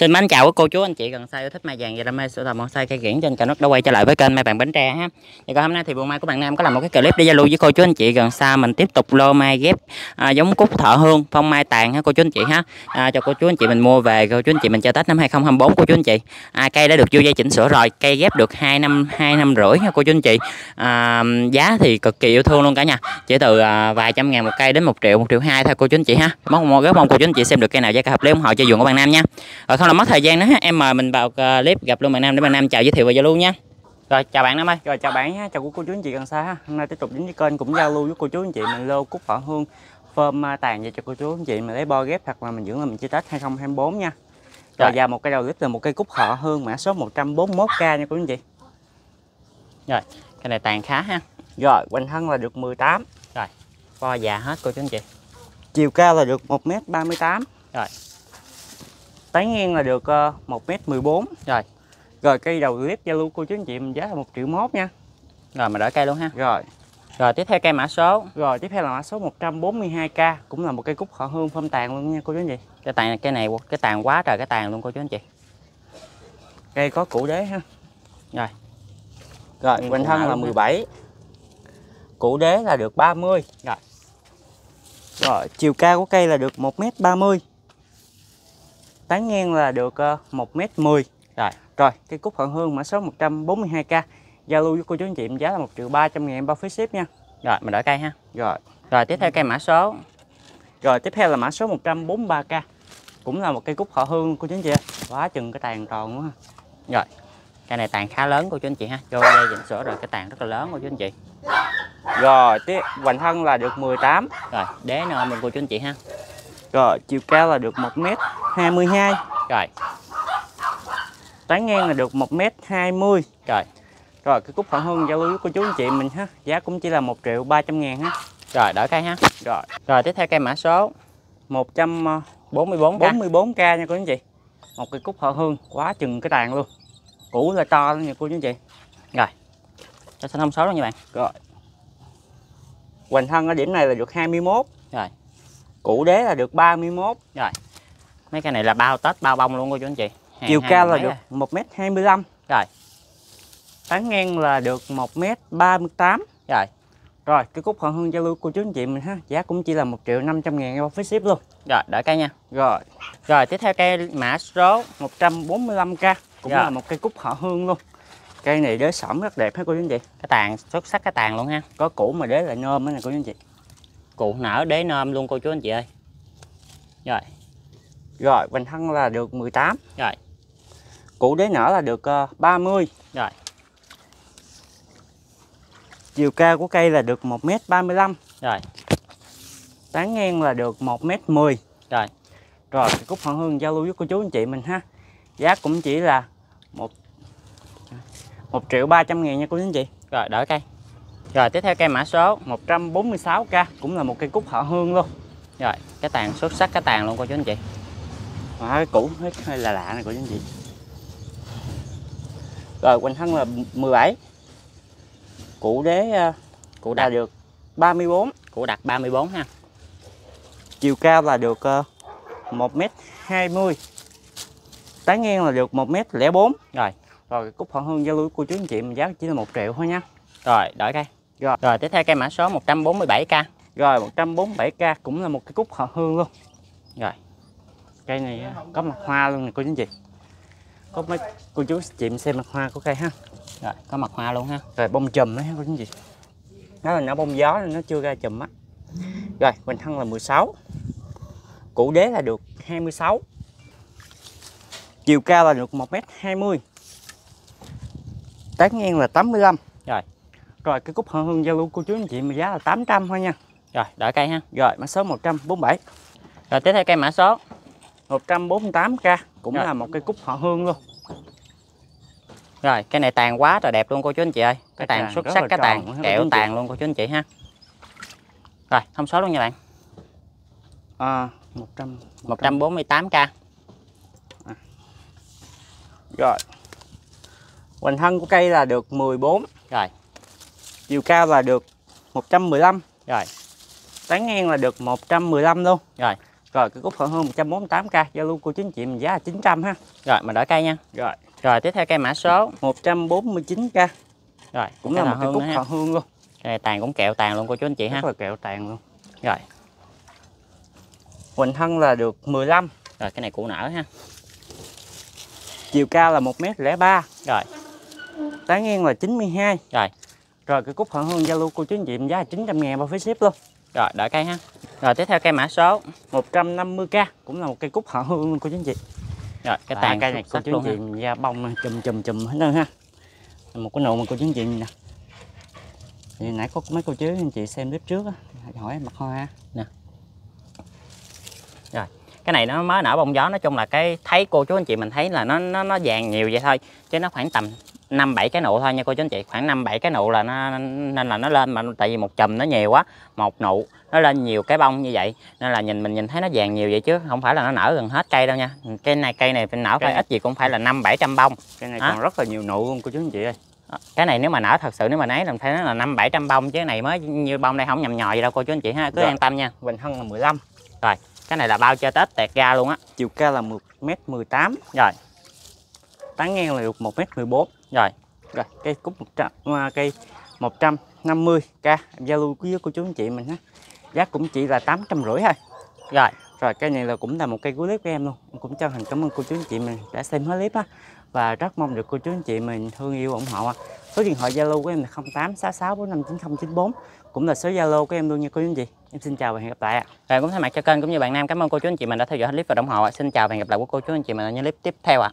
Xin mến chào các cô chú anh chị gần xa yêu thích mai vàng và đam mê sưu tầm bonsai cây kiển trên cả nước đã quay trở lại với kênh mai vàng bánh tre ha. Thì còn hôm nay thì buổi mai của bạn Nam có làm một cái clip để giao lưu với cô chú anh chị gần xa mình tiếp tục lô mai ghép à, giống cúc thợ hương phong mai tàn ha cô chú anh chị ha. À, cho cô chú anh chị mình mua về cô chú anh chị mình cho Tết năm 2024 cô chú anh chị. À, cây đã được vô dây chỉnh sửa rồi, cây ghép được 2 năm 2 năm rưỡi ha cô chú anh chị. À, giá thì cực kỳ yêu thương luôn cả nhà. Chỉ từ à, vài trăm ngàn một cây đến một triệu, một triệu hai thôi cô chú anh chị ha. Mong mong cô chú anh chị xem được cây nào giá cả hợp lý ủng hộ cho vườn của bạn Nam nha. Rồi không làm mất thời gian nữa ha. Em mời mình vào clip gặp luôn bạn Nam để bạn Nam chào giới thiệu và giao lưu nha. Rồi chào bạn Nam ơi. Rồi chào bạn ha chào cô chú anh chị gần xa ha. Hôm nay tiếp tục đến với kênh cũng giao lưu với cô chú anh chị mình lô cúc phở hương phơm tàn về cho cô chú anh chị mình lấy bo ghép hoặc là mình dưỡng là mình chơi tết 2024 nha. Rồi, rồi. và một cây đầu clip là một cây cúc họ hương mã số 141k nha cô chú anh chị. Rồi cái này tàn khá ha. Rồi quanh thân là được 18 rồi bo già hết cô chú anh chị. Chiều cao là được 1m38 rồi tán ngang là được uh, 1m14 rồi. Rồi cây đầu clip giao lưu cô chú anh chị mình giá là một triệu mốt nha. Rồi mà đỡ cây luôn ha. Rồi. Rồi tiếp theo cây mã số. Rồi tiếp theo là mã số 142k cũng là một cây cúc họ hương phong tàn luôn nha cô chú anh chị. Cái tàn cái này cái tàn quá trời cái tàn luôn cô chú anh chị. Cây có củ đế ha. Rồi. Rồi quanh thân là 17 củ đế là được 30 rồi. Rồi chiều cao của cây là được 1m30 tán ngang là được uh, 1m10 rồi. Rồi cây cúc hận hương mã số 142k giao lưu với cô chú anh chị giá là 1 triệu 300 ngàn bao phí ship nha. Rồi mình đợi cây ha. Rồi. Rồi tiếp theo cây mã số. Rồi tiếp theo là mã số 143k cũng là một cây cúc họ hương cô chú anh chị quá chừng cái tàn tròn quá rồi cây này tàn khá lớn cô chú anh chị ha. Cho dây chỉnh sửa rồi cái tàn rất là lớn cô chú anh chị. Rồi tiếp hoành thân là được 18 rồi đế nữa mình cô chú anh chị ha rồi chiều cao là được 1m22 Rồi. Tán ngang là được 1m20 Rồi. Rồi cái cúc phản hương giao lưu cô chú anh chị mình ha. Giá cũng chỉ là 1 triệu 300 ngàn ha. Rồi đỡ cây ha. Rồi. Rồi tiếp theo cây mã số. 144k 44k nha cô chú anh chị. Một cây cúc họ hương quá chừng cái tàn luôn. Củ là to luôn nha cô chú anh chị. Rồi. Cho thông số luôn nha bạn. Rồi. Hoành thân ở điểm này là được 21 Rồi Củ đế là được 31 Rồi. Mấy cái này là bao tết bao bông luôn cô chú anh chị. Hàng Chiều cao là được 1m25 Rồi. Tán ngang là được 1m38 Rồi. Rồi cái cúc họ hương giao lưu cô chú anh chị mình ha Giá cũng chỉ là 1 triệu 500 ngàn bao phí ship luôn. Rồi đợi cây nha. Rồi. Rồi tiếp theo cây mã số 145k Cũng Rồi. là một cây cúc họ hương luôn. Cây này đế sẩm rất đẹp ha cô chú anh chị. Cái tàn xuất sắc cái tàn luôn ha. Có củ mà đế lại nôm đó nè cô chú anh chị cụ nở đế nôm luôn cô chú anh chị ơi. Rồi. Rồi hoành thân là được 18 rồi. Cụ đế nở là được uh, ờ, 30 rồi. Chiều cao của cây là được 1m35 rồi. Tán ngang là được 1m10 rồi. Rồi cúc hận hương giao lưu với cô chú anh chị mình ha. Giá cũng chỉ là một một triệu ba trăm ngàn nha cô chú anh chị. Rồi đỡ cây rồi tiếp theo cây mã số 146k cũng là một cây cúc họ hương luôn. Rồi, cái tàn xuất sắc cái tàn luôn cô chú anh chị. À, cái củ hơi là lạ này cô chú anh chị. Rồi quanh thân là 17. Củ đế à, củ đạt được 34, củ đạt 34 ha. Chiều cao là được 1m20. À, Tán ngang là được 1m04. Rồi. Rồi cúc họ hương giao lưu cô chú anh chị mình giá chỉ là 1 triệu thôi nha. Rồi, đợi cây. Rồi. Rồi tiếp theo cây mã số 147k. Rồi 147k cũng là một cái cúc họ hương luôn. Rồi. Cây này có mặt hoa luôn nè cô chú anh chị. Có mấy cô chú chị xem mặt hoa của cây ha. Rồi, có mặt hoa luôn ha. Rồi bông chùm đó ha cô chú anh chị. Đó là nó bông gió nên nó chưa ra chùm á. Rồi, bình thân là 16. Củ đế là được 26. Chiều cao là được 1m20. Tán ngang là 85. Rồi. Rồi cái cúc hương hương giao lưu cô chú anh chị mà giá là 800 thôi nha. Rồi, đợi cây ha. Rồi, mã số 147. Rồi tiếp theo cây mã số 148k cũng Rồi. là một cây cúc họ hương luôn. Rồi, cái này tàn quá trời đẹp luôn cô chú anh chị ơi. Cái, cái tàn xuất sắc cái tàn kẹo tàn luôn cô chú anh chị ha. Rồi, thông số luôn nha bạn. À, 100 148k. À. Rồi. Hoành thân của cây là được 14. Rồi chiều cao là được 115 rồi. Tán ngang là được 115 luôn. Rồi. Rồi cái cúc phở hương 148k giao lưu cô chú anh chị mình giá là 900 ha. Rồi mình đổi cây nha. Rồi. Rồi tiếp theo cây mã số. 149k rồi cũng là một cái hơn cúc ha. phở hương luôn. Đây, tàn cũng kẹo tàn luôn cô chú anh chị ha. Rất là kẹo tàn luôn. Rồi. Hoành thân là được 15 rồi cái này củ nở ha. Chiều cao là 1m03 rồi. Tán ngang là 92 rồi rồi cái cúc phở hương giao lưu cô chú anh chị giá là 900 ngàn bao phí ship luôn. Rồi đổi cây ha. Rồi tiếp theo cây mã số 150k cũng là một cây cúc phở hương cô chú anh chị rồi cái tàn cây này cô chú anh chị da bông nè, chùm chùm chùm hết trơn ha. Một cái nụ mà cô chú anh chị nè. Thì nãy có mấy cô chú anh chị xem clip trước á hỏi mặt hoa cái này nó mới nở bông gió nói chung là cái thấy cô chú anh chị mình thấy là nó nó nó vàng nhiều vậy thôi chứ nó khoảng tầm năm bảy cái nụ thôi nha cô chú anh chị. Khoảng năm bảy cái nụ là nó nên là nó lên mà tại vì một chùm nó nhiều quá một nụ nó lên nhiều cái bông như vậy nên là nhìn mình nhìn thấy nó vàng nhiều vậy chứ không phải là nó nở gần hết cây đâu nha. Cái này cây này phải nở Cây phải này- ít gì cũng phải là năm bảy trăm bông. Cái này Hả? còn rất là nhiều nụ luôn cô chú anh chị ơi. Cái này nếu mà nở thật sự nếu mà nấy là phải nói là năm bảy trăm bông chứ cái này mới như bông đây không nhầm nhò gì đâu cô chú anh chị ha cứ Rồi. an tâm nha. Hoành thân là 15 cái này là bao chơi tết tẹt ra luôn á. Chiều cao là 1m18 rồi. Tán ngang là được 1m14 rồi rồi cây cúc 100 à, cây 150k em giao lưu với cô chú anh chị mình ha. Giá cũng chỉ là 850 thôi. Rồi rồi cây này là cũng là một cây cuối clip của em luôn. Em cũng chân thành cảm ơn cô chú anh chị mình đã xem hết clip á. Và rất mong được cô chú anh chị mình thương yêu ủng hộ. À. số điện thoại zalo của em là 0866459094 cũng là số zalo của em luôn nha cô chú anh chị. Em xin chào và hẹn gặp lại ạ. Rồi cũng thay mặt cho kênh cũng như bạn Nam cảm ơn cô chú anh chị mình đã theo dõi clip và ủng hộ à. Xin chào và hẹn gặp lại của cô chú anh chị mình ở những clip tiếp theo ạ.